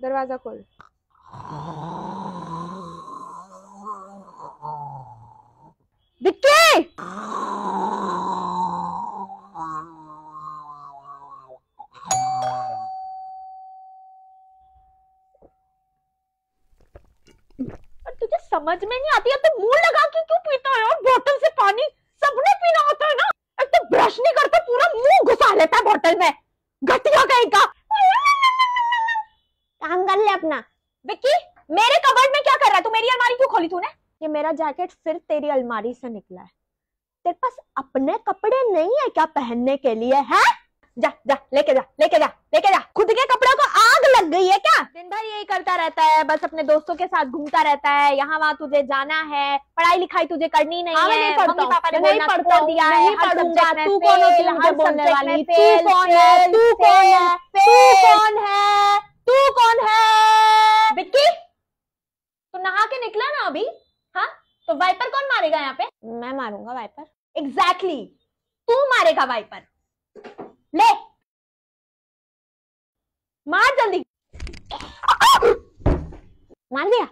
दरवाज़ा खोल। विक्की तुझे समझ में नहीं आती है तो मुँह लगा के क्यों पीता है? और बोतल से पानी सबने पीना होता है ना? एक तो ब्रश नहीं करता, पूरा मुँह घुसा लेता है बोतल में। घटिया कहीं का कर ले अपना। विक्की मेरे कबर्ड में क्या कर रहा है? तू मेरी अलमारी क्यों खोली तूने? ये मेरा जैकेट फिर तेरी अलमारी से निकला है। तेरे पास अपने कपड़े नहीं है क्या पहनने के लिए है? जा जा लेके जा लेके जा लेके जा। खुद के कपड़ों को आग लग गई है क्या? दिन भर यही करता रहता है बस अपने दोस्तों के साथ घूमता रहता है। यहाँ वहाँ तुझे जाना है पढ़ाई लिखाई तुझे करनी नहीं हाँ, है नहीं पढ़ता। मम्मी पापा ने नहीं पढ़ता दिया है पढ़ूँगा, तू कौन है? तू कौन है? तू कौन है? तू fail। कौन है तू कौन है विक्की तू नहा के निकला ना अभी? हाँ? तो वाइपर कौन मारेगा यहाँ पे? मैं मारूँगा वाइपर एग्जैक्टली exactly. तू मारेगा वाइपर ले! मार जल्दी। मार दिया?